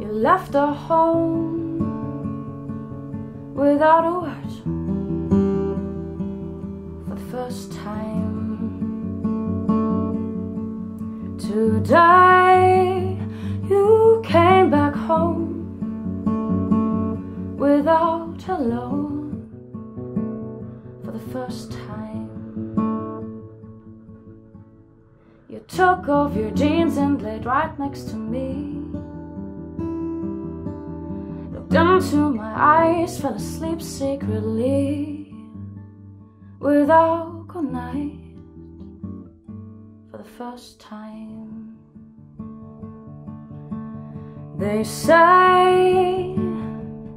You left our home without a word for the first time. Today you came back home without hello for the first time. Took off your jeans and laid right next to me. Looked into my eyes, fell asleep secretly without good night for the first time. They say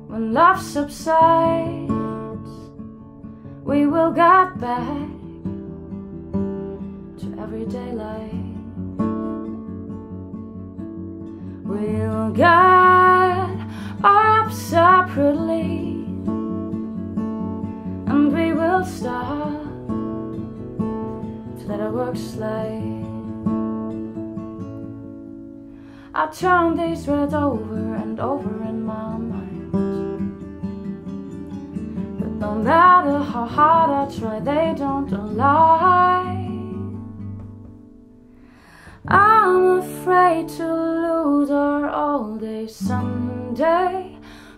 when love subsides, we will get back to everyday life. Get up separately and we will to let our work slide. I turn these words over and over in my mind. But no matter how hard I try, they don't align. I'm afraid Sunday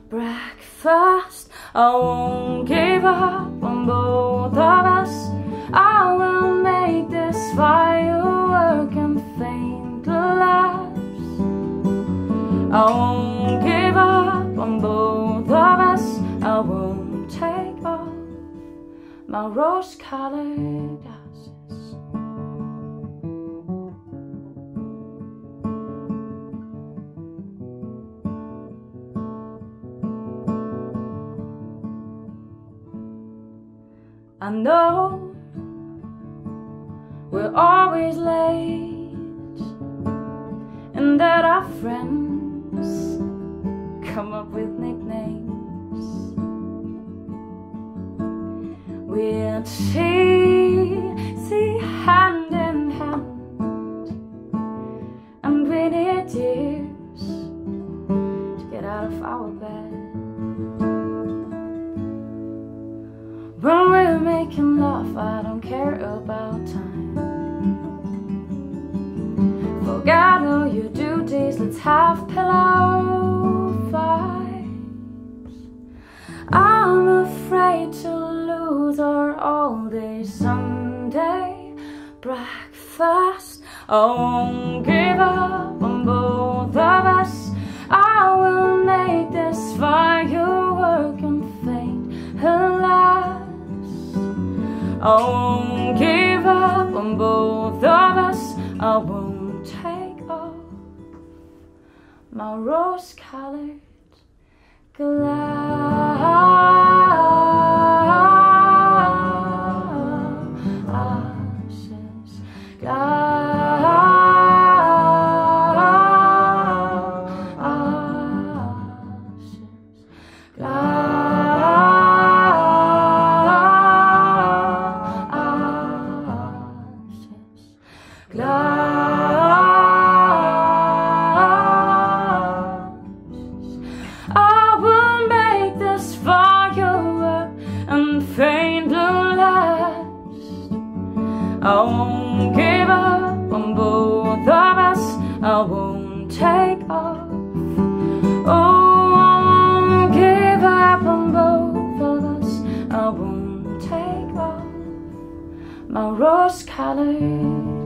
breakfast. I won't give up on both of us. I will make this firework and faint laughs. I won't give up on both of us. I won't take off my rose I know we're always late and that our friends come up with nicknames. We're cheesy hand in hand, and we about time. Forget all your duties, let's have pillow fights. I'm afraid to lose our all day Sunday breakfast. I won't give won't give up on both of us. I won't take off my rose colored I won't give up on both of us. I won't take off. Oh, I won't give up on both of us. I won't take off my rose-colored glasses.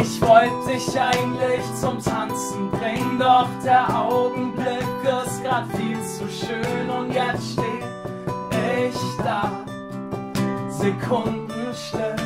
Ich wollte dich eigentlich zum Tanzen bringen, doch der Augenblick ist grad viel zu schön und jetzt steh ich da, sekundenstill.